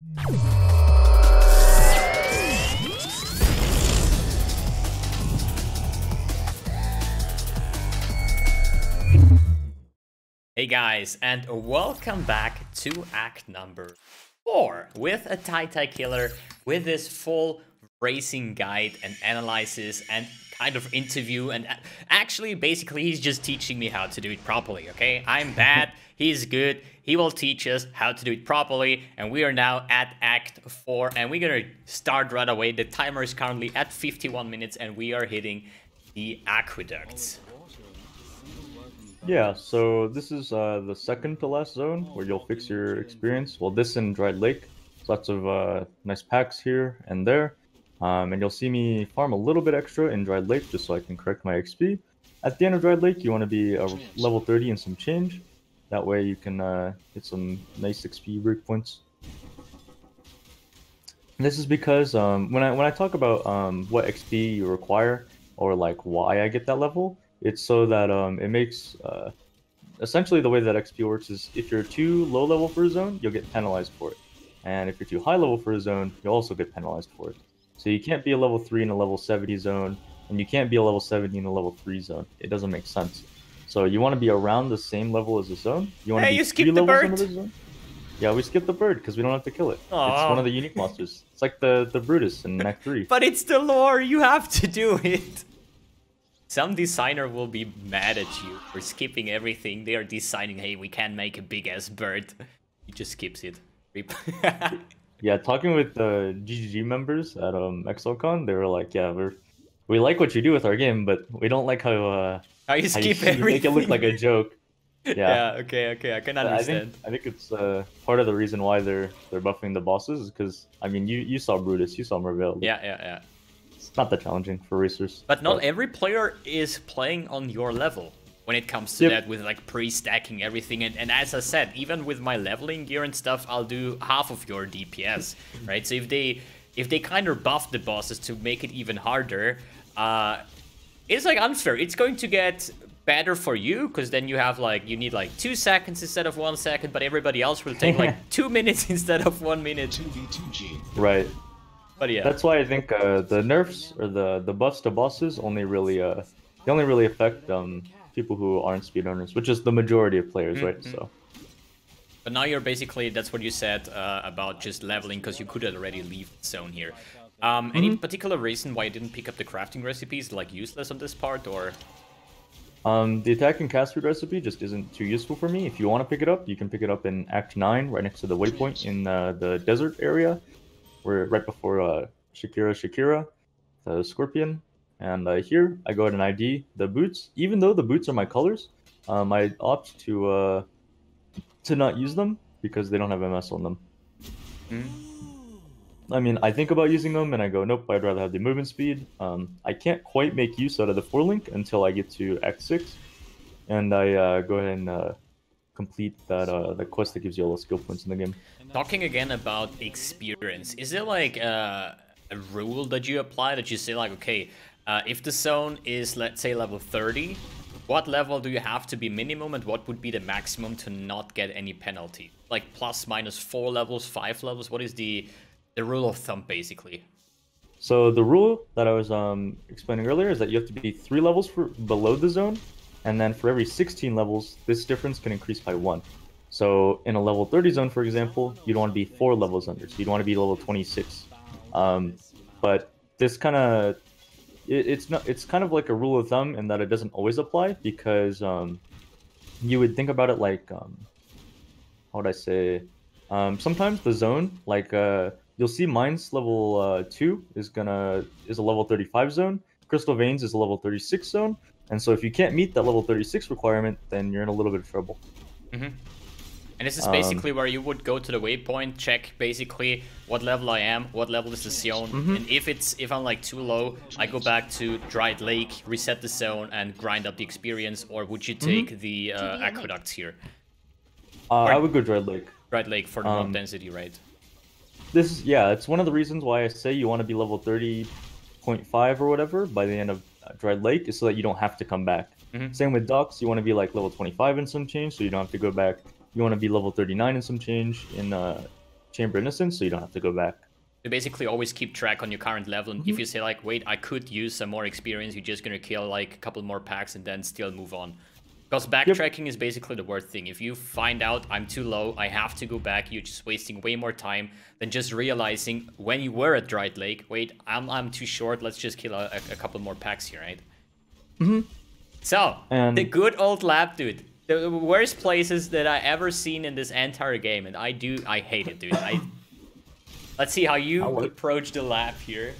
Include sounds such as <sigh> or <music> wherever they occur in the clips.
Hey guys, and welcome back to act number 4 with a TyTy Killer with this full racing guide and analysis and kind of interview and actually basically he's just teaching me how to do it properly, okay? I'm bad, <laughs> he's good, he will teach us how to do it properly and we are now at act 4 and we're gonna start right away. The timer is currently at 51 minutes and we are hitting the aqueducts. Yeah, so this is uh, the second to last zone where you'll fix your experience. Well, this in Dried Lake. Lots of uh, nice packs here and there. Um, and you'll see me farm a little bit extra in Dried Lake just so I can correct my XP. At the end of Dried Lake, you want to be a level 30 and some change. That way you can uh, get some nice XP breakpoints. This is because um, when I when I talk about um, what XP you require or like why I get that level, it's so that um, it makes uh, essentially the way that XP works is if you're too low level for a zone, you'll get penalized for it, and if you're too high level for a zone, you'll also get penalized for it. So you can't be a level three in a level 70 zone, and you can't be a level 70 in a level three zone. It doesn't make sense. So you want to be around the same level as the zone. You want hey, to be you skipped the bird. the zone. Yeah, we skipped the bird because we don't have to kill it. It's one of the unique monsters. It's like the the Brutus in Act <laughs> Three. But it's the lore, you have to do it. Some designer will be mad at you for skipping everything. They are designing, hey, we can't make a big ass bird. He just skips it. <laughs> Yeah, talking with the GGG members at um ExileCon, they were like, "Yeah, we're we like what you do with our game, but we don't like how uh How you how skip <laughs> you, you everything. make it look like a joke." <laughs> yeah. Yeah, okay, okay, I can But I think I think it's uh part of the reason why they're they're buffing the bosses is because I mean you you saw Brutus, you saw Merveil. Yeah, yeah, yeah. it's not that challenging for racers. But not every player is playing on your level when it comes to Yep. that with like pre-stacking everything. And, and as I said, even with my leveling gear and stuff, I'll do half of your DPS, <laughs> right? So if they if they kind of buff the bosses to make it even harder, uh, it's like unfair. It's going to get better for you because then you have like you need like two seconds instead of one second, but everybody else will take like <laughs> two minutes instead of one minute. right. But yeah, That's why I think uh, the nerfs or the the buffs to bosses only really uh they only really affect um people who aren't speedrunners, which is the majority of players, right? Mm-hmm. So But now you're basically, that's what you said uh, about just leveling, because you could already leave the zone here. Um, Any particular reason why you didn't pick up the crafting recipes, like useless on this part, or? um the attack and cast food recipe just isn't too useful for me. If you want to pick it up, you can pick it up in Act Nine, right next to the waypoint in uh, the desert area, where right before uh, Shakari Shakari, the scorpion. And uh, here I go ahead and ID the boots. Even though the boots are my colors, um, I opt to uh, to not use them because they don't have MS on them. Hmm? I mean, I think about using them and I go, nope, I'd rather have the movement speed. Um, I can't quite make use out of the four link until I get to Act 6. And I uh, go ahead and uh, complete that uh, that quest that gives you all the skill points in the game. Talking again about experience, is there like a, a rule that you apply that you say like, okay, uh, if the zone is, let's say, level 30, what level do you have to be minimum and what would be the maximum to not get any penalty? Like plus, minus four levels, five levels? What is the, the rule of thumb, basically? So the rule that I was um, explaining earlier is that you have to be three levels for below the zone, and then for every 16 levels, this difference can increase by one. So in a level 30 zone, for example, you'd want to be four levels under, so you'd want to be level 26. Um, but this kind of it, it's not it's kind of like a rule of thumb in that it doesn't always apply because um, you would think about it like um, how would I say? Um, sometimes the zone, like uh, you'll see mines level uh, two is gonna is a level 35 zone. Crystal Veins is a level 36 zone, and so if you can't meet that level 36 requirement, then you're in a little bit of trouble. And this is Um, basically where you would go to the waypoint, check basically what level I am, what level is the zone, Mm-hmm. and if it's if I'm like too low, I go back to Dried Lake, reset the zone, and grind up the experience. Or would you Mm-hmm. take the uh, aqueducts here? Uh, I would go Dried Lake. Dried Lake for the mob Um, density, right? This is yeah, it's one of the reasons why I say you want to be level 30.5 or whatever by the end of uh, Dried Lake is so that you don't have to come back. Mhm. Same with Docks, you want to be like level 25 and some change, so you don't have to go back. You want to be level 39 and some change in uh Chamber Innocence, so you don't have to go back. You basically always keep track on your current level, and mm -hmm. if mm-hmm. you say like, wait, I could use some more experience, you're just gonna kill like a couple more packs and then still move on. Because backtracking yep. is basically the worst thing. If you find out I'm too low, I have to go back, you're just wasting way more time than just realizing when you were at Dried Lake, wait, I'm, I'm too short, let's just kill a, a couple more packs here, right? Mm-hmm. So, and... the good old lab, dude. The worst places that I ever seen in this entire game, and I do, I hate it, dude. I <laughs> Let's see how you approach the lab here.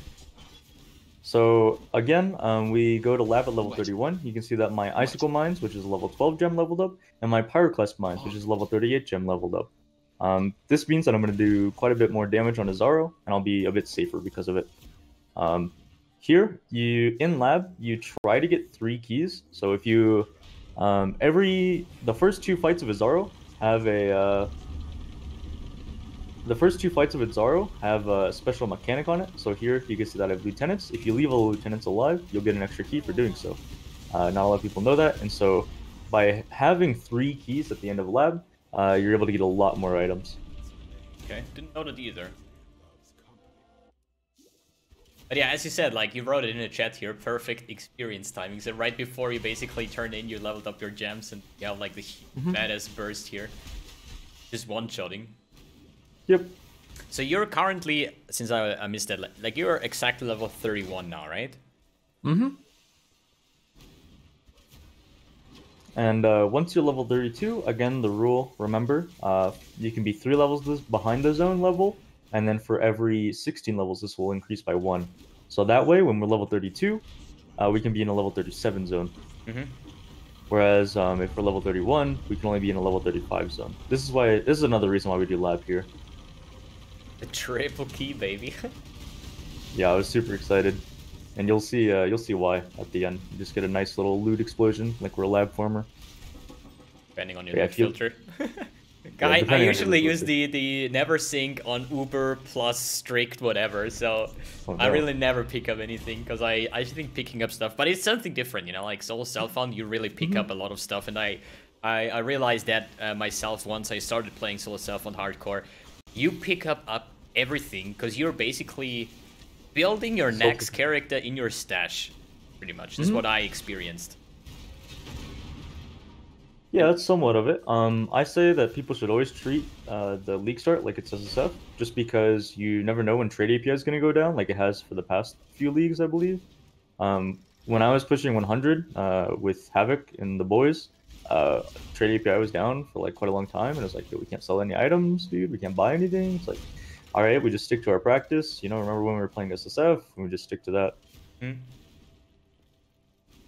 So again, um, we go to lab at level 31. You can see that my Icicle Mines, which is level 12 gem leveled up, and my Pyroclast Mines, which is level 38 gem leveled up. Um, this means that I'm going to do quite a bit more damage on Izaro, and I'll be a bit safer because of it. Um, here, you in lab, you try to get three keys. So if you, um, every, the first two fights of Izaro have a, uh, the first two fights of Izaro have a special mechanic on it. So here you can see that I have lieutenants. If you leave all the lieutenants alive, you'll get an extra key for doing so. Uh, not a lot of people know that, and so by having three keys at the end of a lab, uh, you're able to get a lot more items. Okay, didn't know that either. But yeah, as you said, like you wrote it in the chat here, perfect experience timing. So right before you basically turn in, you leveled up your gems and you have like the mm -hmm. badass burst here. Just one-shotting. Yep. So you're currently, since I, I missed that, like you're exactly level 31 now, right? Mm-hmm. And uh, once you're level 32, again, the rule, remember, uh, you can be three levels behind the zone level, and then for every 16 levels, this will increase by one. So that way, when we're level 32, uh, we can be in a level 37 zone. Mm-hmm. Whereas um, if we're level 31, we can only be in a level 35 zone. This is why, this is another reason why we do lab here. The triple key, baby. yeah, I was super excited, and you'll see. Uh, you'll see why at the end. You just get a nice little loot explosion, like we're a lab former. Depending on your yeah, filter. <laughs> yeah, I, I usually use the the NeverSink on Uber plus strict whatever, so oh, no. I really never pick up anything because I I think picking up stuff, but it's something different, you know. Like solo self found, you really pick mm -hmm. up a lot of stuff, and I I, I realized that uh, myself once I started playing solo self on hardcore you pick up, up everything because you're basically building your so next character in your stash, pretty much. This mm -hmm. is mm-hmm. what I experienced. Yeah, that's somewhat of it. Um, I say that people should always treat uh, the league start like it's SSF, just because you never know when trade API is going to go down, like it has for the past few leagues, I believe. Um, when I was pushing 100 uh, with Havoc and the boys, uh, trade API was down for like quite a long time, and it was like, we can't sell any items, dude. We can't buy anything. It's like, all right, we just stick to our practice. You know, remember when we were playing SSF? We just stick to that. Hmm.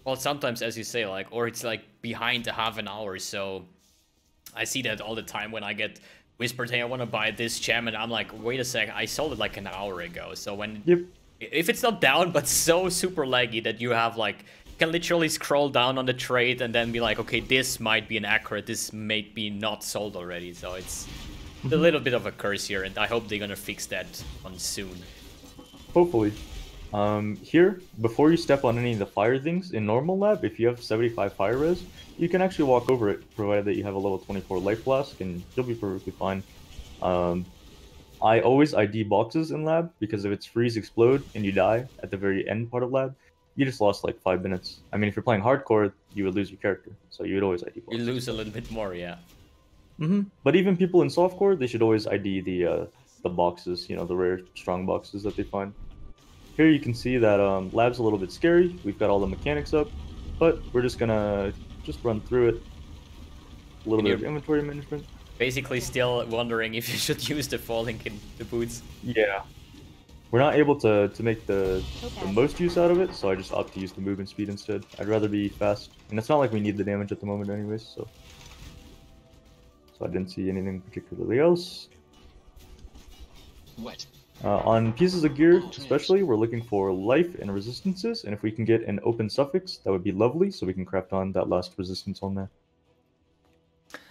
Well, sometimes, as you say, like, or it's like behind a half an hour. So I see that all the time when I get whispered, "Hey, I want to buy this gem," and I'm like, "Wait a sec, I sold it like an hour ago." So when yep. if it's not down but so super laggy that you have like can literally scroll down on the trade and then be like, okay, this might be inaccurate, this may be not sold already. So it's a mhm. little bit of a curse here, and I hope they're gonna fix that one soon. Hopefully. Um, here, before you step on any of the fire things, in normal lab, if you have 75 fire res, you can actually walk over it, provided that you have a level 24 life flask, and you'll be perfectly fine. Um, I always ID boxes in lab, because if it's freeze explode and you die at the very end part of lab, you just lost like five minutes. I mean, if you're playing hardcore, you would lose your character, so you would always ID. You lose a little bit more, yeah. Mm-hmm. But even people in softcore, they should always ID the uh, the boxes, you know, the rare strong boxes that they find. Here you can see that um, lab's a little bit scary. We've got all the mechanics up, but we're just gonna just run through it. A little bit of inventory management. Basically, still wondering if you should <laughs> use the falling in the boots. Yeah, we're not able to, to make the, okay. the most use out of it, so I just opt to use the movement speed instead. I'd rather be fast. And it's not like we need the damage at the moment anyways, so... So I didn't see anything particularly else. What? Uh, on pieces of gear, especially, we're looking for life and resistances, and if we can get an open suffix, that would be lovely, so we can craft on that last resistance on there.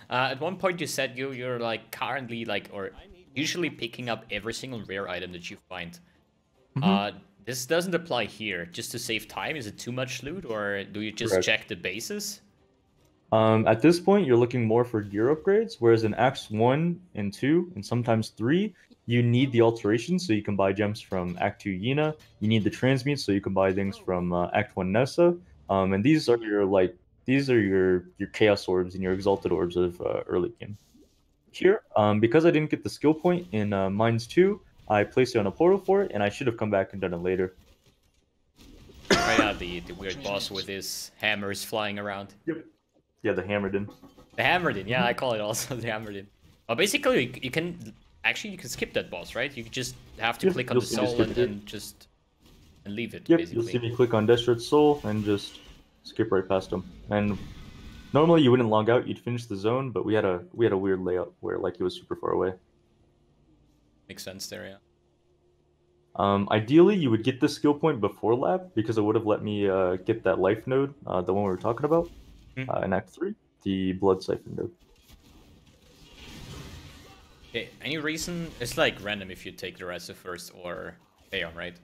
Uh, at one point you said you, you're like currently like, or usually picking up every single rare item that you find. Mm -hmm. Uh, this doesn't apply here. Just to save time, is it too much loot, or do you just Correct. check the bases? Um, at this point, you're looking more for gear upgrades, whereas in Acts 1 and 2, and sometimes 3, you need the alterations so you can buy gems from Act 2 Yeena. You need the transmutes so you can buy things from uh, Act 1 Nessa. Um, and these are your like these are your your chaos orbs and your exalted orbs of uh, early game. Here, um, because I didn't get the skill point in uh, Mines 2, I placed it on a portal for it, and I should have come back and done it later. Oh yeah, the, the weird boss with his hammers flying around. Yep. Yeah, the Hammerdin. The Hammerdin, yeah, I call it also <laughs> the Hammerdin. Well, basically, you, you can actually you can skip that boss, right? You just have to Yep, click on the soul and, and just and leave it. Yep, basically. you'll see me click on Deshret's Soul and just skip right past him. And normally you wouldn't log out, you'd finish the zone, but we had a we had a weird layout where like it was super far away. Makes sense there, yeah. Um, ideally, you would get the skill point before lab because it would have let me uh, get that life node, uh, the one we were talking about Hmm. uh, in Act Three, the blood siphon node. Okay, any reason? It's like random if you take Daresso first or Kaom, right?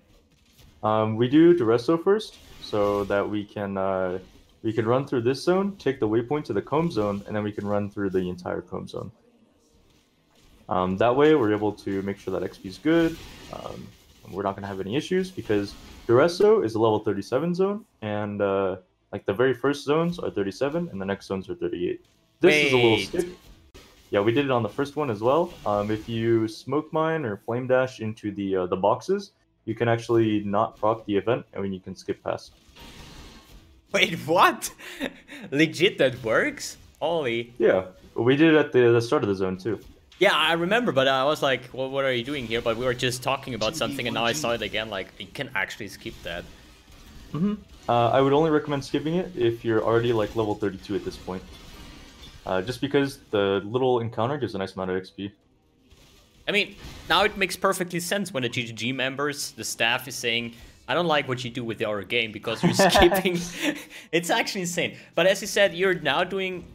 Um, we do Daresso first, so that we can uh, we can run through this zone, take the waypoint to the Kaom zone, and then we can run through the entire Kaom zone. Um, that way, we're able to make sure that XP is good. Um, we're not going to have any issues because Daresso is a level 37 zone, and uh, like the very first zones are 37, and the next zones are 38. This is a little Wait. skip. Yeah, we did it on the first one as well. Um, if you smoke mine or flame dash into the uh, the boxes, you can actually not proc the event, and then you can skip past. Wait, what? <laughs> Legit, that works? Holy. Yeah, we did it at the, the start of the zone too. Yeah, I remember, but I was like, well, what are you doing here? But we were just talking about something, and now I saw it again. Like, you can actually skip that. Uh, I would only recommend skipping it if you're already like level 32 at this point. Uh, just because the little encounter gives a nice amount of XP. I mean, now it makes perfectly sense when the GGG members, the staff is saying, I don't like what you do with our game because you're <laughs> skipping. <laughs> it's actually insane. But as you said, you're now doing.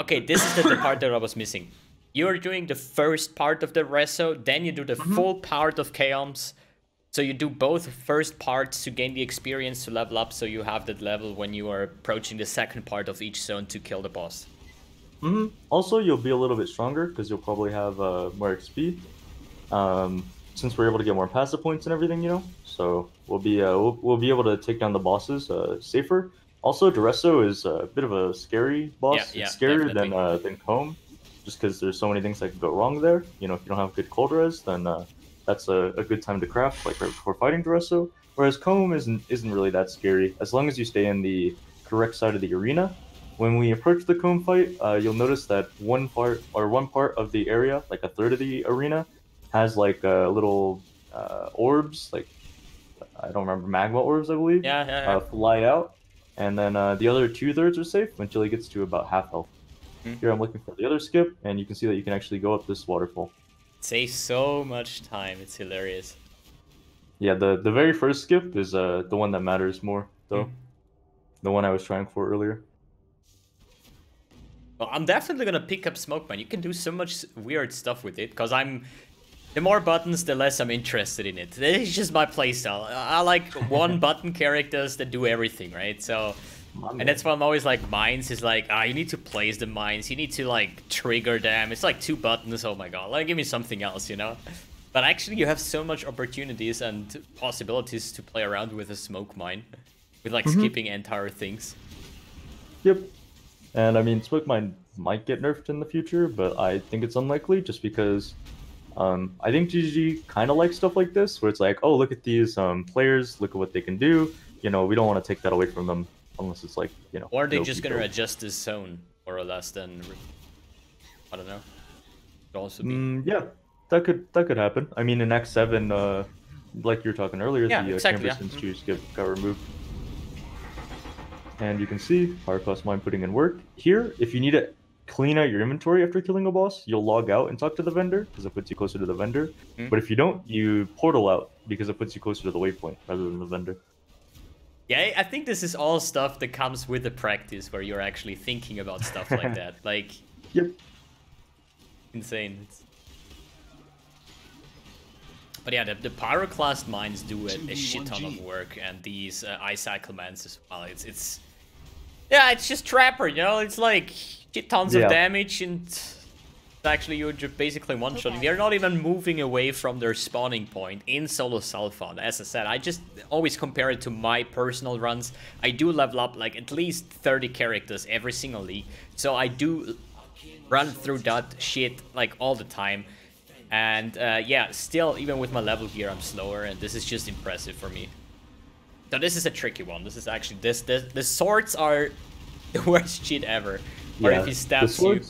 Okay, this is the, the part that I was missing. You're doing the first part of Daresso, then you do the full part of Kaom. So you do both first parts to gain the experience to level up, so you have that level when you are approaching the second part of each zone to kill the boss. hmm Also, you'll be a little bit stronger because you'll probably have uh, more XP. Um, since we're able to get more passive points and everything, you know, so we'll be uh, we'll, we'll be able to take down the bosses uh, safer. Also, Daresso is a bit of a scary boss. Yeah, yeah, it's scarier definitely. than uh, than Kaom, just because there's so many things that can go wrong there. You know, if you don't have good cold res, then uh, that's a, a good time to craft, like right before fighting Daresso. Whereas Kaom isn't isn't really that scary as long as you stay in the correct side of the arena. When we approach the Kaom fight, uh, you'll notice that one part or one part of the area, like a third of the arena, has like uh, little uh, orbs, like I don't remember magma orbs, I believe, Yeah, yeah, yeah. uh, fly out, and then uh, the other two thirds are safe until he gets to about half health. Hmm. Here I'm looking for the other skip, and you can see that you can actually go up this waterfall. Saves so much time. It's hilarious. Yeah, the the very first skip is uh the one that matters more though, Hmm. the one I was trying for earlier. Well, I'm definitely gonna pick up Smoke Mine. You can do so much weird stuff with it, because I'm... The more buttons, the less I'm interested in it. It's just my playstyle. I I like <laughs> one-button characters that do everything, right? So... And that's why I'm always like, mines is like, ah, you need to place the mines, you need to like trigger them. It's like two buttons, oh my god, like give me something else, you know? But actually, you have so much opportunities and possibilities to play around with a smoke mine, with like skipping entire things. Yep. And I mean, Smoke Mine might get nerfed in the future, but I think it's unlikely just because um, I think GGG kind of likes stuff like this, where it's like, oh, look at these um, players, look at what they can do. You know, we don't want to take that away from them unless it's like, you know. Or are they no just big gonna adjust this zone more or less? Then I don't know. Could also be. Mm, yeah, that could that could happen. I mean, in Act seven, uh, like you were talking earlier, Yeah, the uh, exactly, yeah. Juice get, got removed. And you can see Pyroclast Mine putting in work. Here, if you need to clean out your inventory after killing a boss, you'll log out and talk to the vendor because it puts you closer to the vendor. Hmm. But if you don't, you portal out because it puts you closer to the waypoint rather than the vendor. Yeah, I- I think this is all stuff that comes with the practice, where you're actually thinking about stuff like that. <laughs> Like Yep. insane. But yeah, the, the pyroclast mines do a, a shit ton of work, and these uh, Icicle mines as well. It's it's Yeah, it's just Trapper, you know? It's like shit tons Yeah. of damage and actually you're just basically one-shotting. They're not even moving away from their spawning point in Solo Self-Found. As I said, I just always compare it to my personal runs. I do level up like at least 30 characters every single league. So I do run through that shit like all the time. And uh, yeah, still, even with my level gear, I'm slower, and this is just impressive for me. So this is a tricky one. This is actually this this the swords are <laughs> the worst shit ever. Yeah, Or if he the stabs you.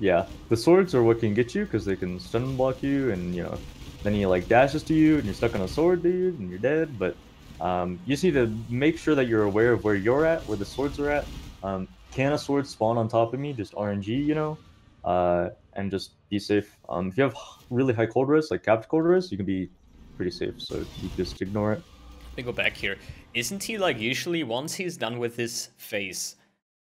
Yeah, the swords are what can get you because they can stun block you, and you know, then he like dashes to you, and you're stuck on a sword, dude, and you're dead. But um, you just need to make sure that you're aware of where you're at, where the swords are at. Um, can a sword spawn on top of me? Just RNG, you know, uh, and just be safe. Um, if you have really high cold res, like capped cold res, you can be pretty safe. So you just ignore it. Let me go back here. Isn't he like usually once he's done with his face,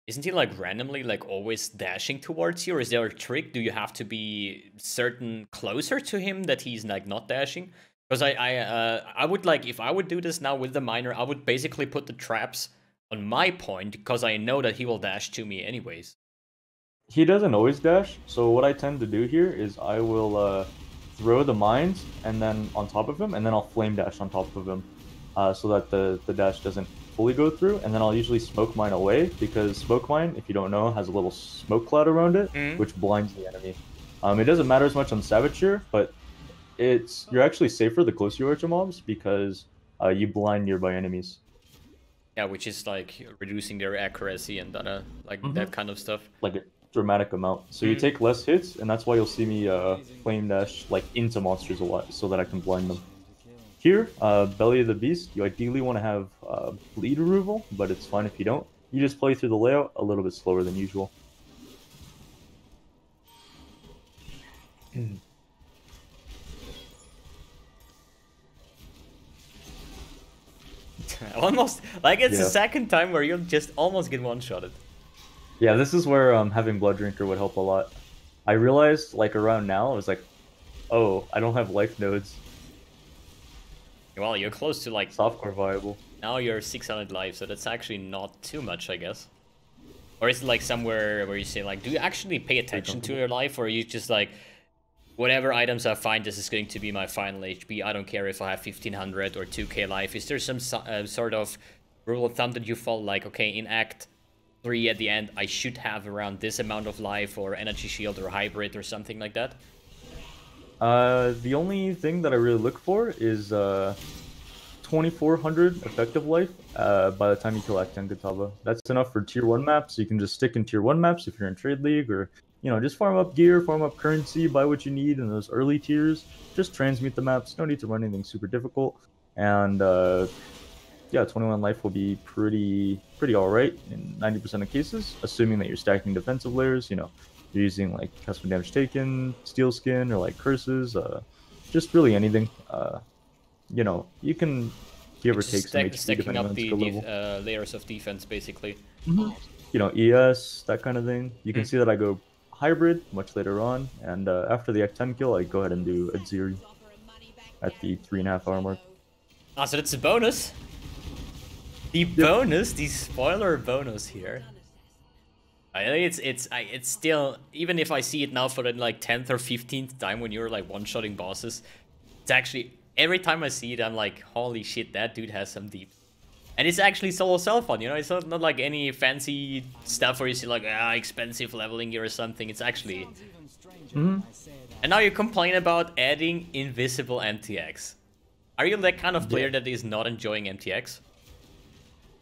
isn't he like randomly like always dashing towards you? Or is there a trick? Do you have to be certain closer to him that he's like not dashing? Because I I uh, I would like if I would do this now with the miner, I would basically put the traps on my point because I know that he will dash to me anyways. he doesn't always dash. So what I tend to do here is I will uh, throw the mines and then on top of him, and then I'll flame dash on top of him, uh, so that the the dash doesn't fully go through. And then I'll usually smoke mine away because smoke mine, if you don't know, has a little smoke cloud around it, Mhm. which blinds the enemy. Um, it doesn't matter as much on Savageure, but it's you're actually safer the closer you are to mobs because uh, you blind nearby enemies. Yeah, which is like reducing their accuracy and uh, like that kind of stuff. like a dramatic amount. So you Mhm. take less hits, and that's why you'll see me uh, flame dash like into monsters a lot, so that I can blind them. Here, uh, Belly of the Beast, you ideally want to have uh, bleed removal, but it's fine if you don't. You just play through the layout a little bit slower than usual. <laughs> almost like it's the second time where you'll just almost get one shotted. Yeah, this is where um, having Blood Drinker would help a lot. I realized, like, around now, I was like, oh, I don't have life nodes. Well, you're close to like Softcore viable. now you're 600 life, so that's actually not too much, I guess. Or is it like somewhere where you say like, do you actually pay attention to your life, or are you just like, whatever items I find, this is going to be my final HP. I don't care if I have 1500 or 2k life. Is there some uh, sort of rule of thumb that you follow? Like, okay, in Act three at the end, I should have around this amount of life, or energy shield, or hybrid, or something like that. Uh, the only thing that I really look for is uh, 2400 effective life uh, by the time you kill Act 10 Kitava. That's enough for tier 1 maps. You can just stick in tier 1 maps if you're in Trade League or, you know, just farm up gear, farm up currency, buy what you need in those early tiers. Just transmute the maps. No need to run anything super difficult. And uh, yeah, 21 life will be pretty pretty alright in 90% of cases, assuming that you're stacking defensive layers, you know, you're using like custom damage taken, steel skin, or like curses, uh, just really anything. Uh, you know, you can give or take some stack- HP stacking depending up on the, the uh, layers of defense, basically. You know, ES, that kind of thing. You can Mm. see that I go hybrid much later on, and uh, after the Act 10 kill, I go ahead and do a Ziri at the three and a half hour mark. Ah, so that's a bonus. The bonus, the spoiler bonus here. I think it's it's I, it's still even if I see it now for the like tenth or fifteenth time when you're like one-shotting bosses, it's actually every time I see it I'm like, holy shit, that dude has some deep. And it's actually solo cell on, you know. It's not, not like any fancy stuff where you see like ah expensive leveling gear or something. It's actually. Mhm. And now you complain about adding invisible MTX. Are you that kind of player that is not enjoying MTX?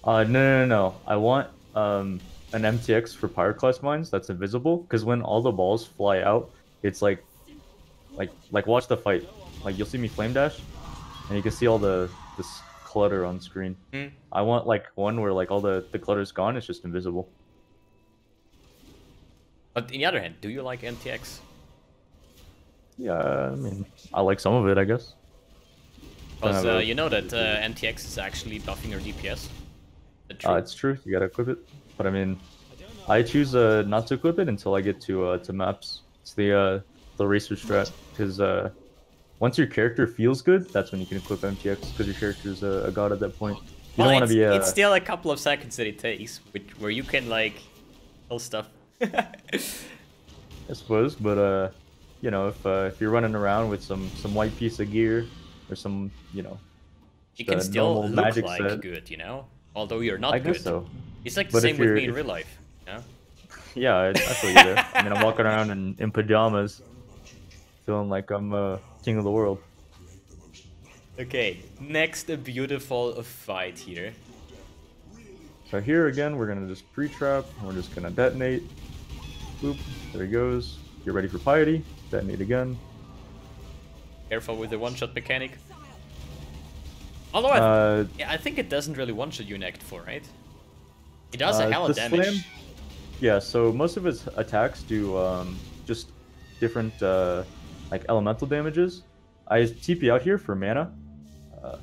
Uh, no, no, no, no. I want um, an MTX for Pyroclast mines that's invisible, because when all the balls fly out, it's like, like, like watch the fight. Like you'll see me flame dash, and you can see all the this clutter on screen. Hmm. I want like one where like all the the clutter's gone, it's just invisible. But on the other hand, do you like MTX? Yeah, I mean, I like some of it, I guess. Because uh, you know that uh, MTX is actually buffing your DPS. True? Uh, it's true, you gotta equip it, but I mean, I choose uh, not to equip it until I get to uh, to maps. It's the uh, the racer strat, because uh, once your character feels good, that's when you can equip MTX, because your character's a, a god at that point. You well, don't want it's, to be a. it's still a couple of seconds that it takes, which, where you can like kill stuff. <laughs> I suppose, but uh, you know, if uh, if you're running around with some some white piece of gear or some, you know, you can still look magic like set. good, you know, although you're not I good. guess so. It's like the But same with me in real life. Know? Yeah, I, I feel you there. I mean, I'm walking around in, in pajamas, feeling like I'm uh, king of the world. Okay, next a beautiful fight here. So here again, we're gonna just pre-trap. We're just gonna detonate. Boop. There he goes. Get ready for piety. Detonate again. Careful with the one-shot mechanic. Although I, Uh, yeah, I think it doesn't really one-shot you in Act 4, right? It does a Uh, hell of damage. slam- yeah. So most of his attacks do um, just different uh, like elemental damages. I TP out here for mana, uh,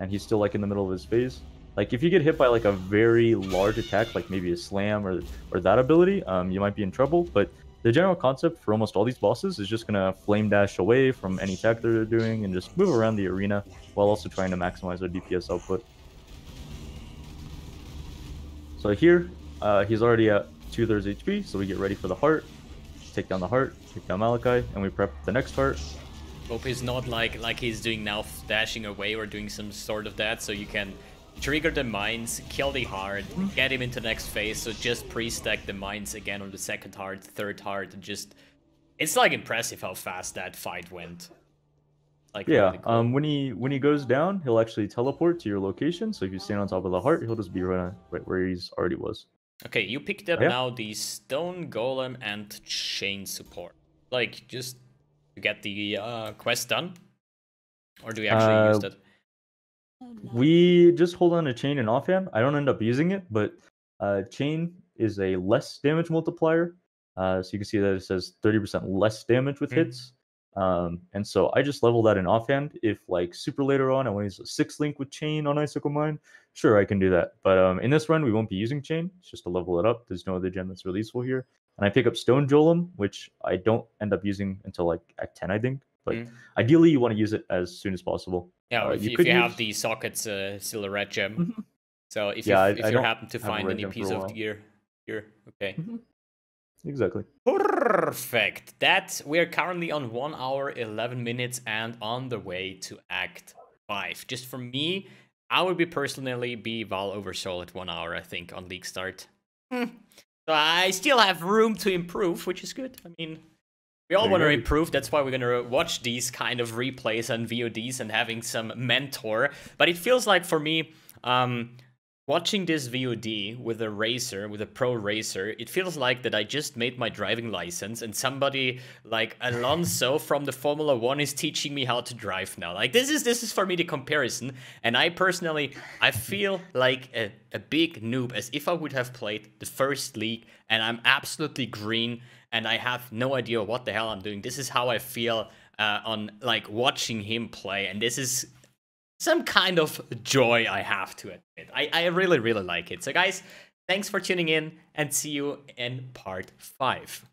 and he's still like in the middle of his phase. Like if you get hit by like a very large attack, like maybe a slam or or that ability, um, you might be in trouble. But the general concept for almost all these bosses is just gonna flame dash away from any attack that they're doing and just move around the arena while also trying to maximize their DPS output. So here, uh, he's already at two thirds HP, so we get ready for the heart. Take down the heart, take down Malachai, and we prep the next heart. Hope he's not like like he's doing now, dashing away or doing some sort of that, so you can trigger the mines, kill the heart, get him into the next phase. So just pre-stack the mines again on the second heart, third heart, and just it's like impressive how fast that fight went. Like Yeah, really cool. um, when he when he goes down, he'll actually teleport to your location. So if you stand on top of the heart, he'll just be right, right where he's already was. Okay, you picked up Yeah. now the stone golem and chain support. Like just to get the uh, quest done, or do we actually use Uh, that? We just hold on to chain and offhand. I don't end up using it, but uh, chain is a less damage multiplier. Uh, so you can see that it says 30% less damage with Mm. hits. Um, and so I just level that in offhand. If like super later on I want to use a six link with chain on Icicle Mine, sure I can do that. But um, in this run we won't be using chain. It's just to level it up. There's no other gem that's releasable here. And I pick up Stone Golem, which I don't end up using until like Act 10, I think. But Mm. ideally you want to use it as soon as possible. Yeah, uh, if you if could you have the sockets, uh, still a red gem. Mhm. So if Yeah, you if I you happen to find any piece of gear here, okay. Exactly. Perfect. That we're currently on one hour, eleven minutes, and on the way to Act Five. Just for me, I would be personally be Val over Soul at one hour. I think on league start. Hmm. So I still have room to improve, which is good. I mean, we all want to improve. That's why we're gonna watch these kind of replays and VODs and having some mentor. But it feels like for me, um, watching this VOD with a racer, with a pro racer, it feels like that I just made my driving license and somebody like Alonso <laughs> from the Formula One is teaching me how to drive now. Like this is this is for me the comparison. And I personally I feel like a, a big noob as if I would have played the first league and I'm absolutely green and I have no idea what the hell I'm doing. This is how I feel uh, on like watching him play, and this is some kind of joy I have to admit. I, I really, really like it. So, guys, thanks for tuning in and see you in part five.